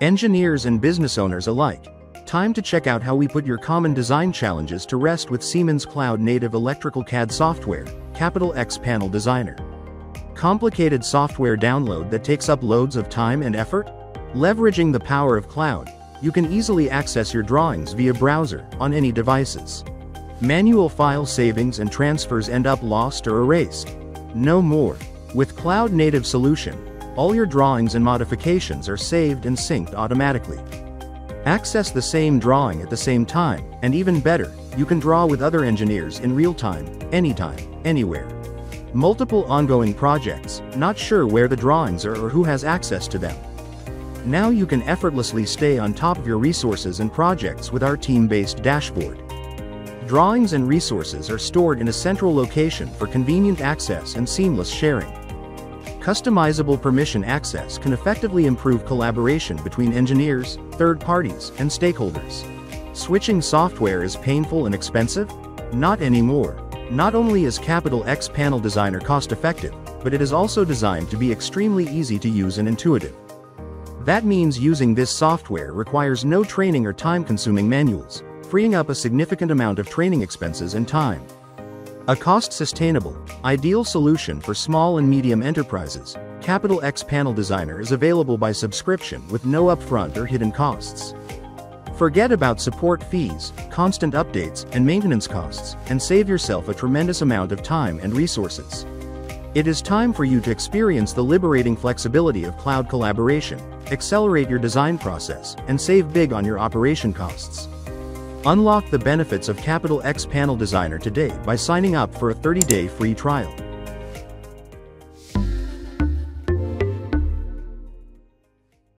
Engineers and business owners alike, time to check out how we put your common design challenges to rest with Siemens Cloud native electrical CAD software, Capital X Panel Designer. Complicated software download that takes up loads of time and effort? Leveraging the power of cloud, you can easily access your drawings via browser on any devices. Manual file savings and transfers end up lost or erased. No more. With Cloud Native Solution, all your drawings and modifications are saved and synced automatically. Access the same drawing at the same time, and even better, you can draw with other engineers in real time, anytime, anywhere. Multiple ongoing projects, not sure where the drawings are or who has access to them. Now you can effortlessly stay on top of your resources and projects with our team-based dashboard. Drawings and resources are stored in a central location for convenient access and seamless sharing. Customizable permission access can effectively improve collaboration between engineers, third parties, and stakeholders. Switching software is painful and expensive? Not anymore. Not only is Capital X Panel Designer cost-effective, but it is also designed to be extremely easy to use and intuitive. That means using this software requires no training or time-consuming manuals freeing up a significant amount of training expenses and time. A cost-sustainable, ideal solution for small and medium enterprises, Capital X Panel Designer is available by subscription with no upfront or hidden costs. Forget about support fees, constant updates, and maintenance costs, and save yourself a tremendous amount of time and resources. It is time for you to experience the liberating flexibility of cloud collaboration, accelerate your design process, and save big on your operation costs. Unlock the benefits of Capital X Panel Designer today by signing up for a 30-day free trial.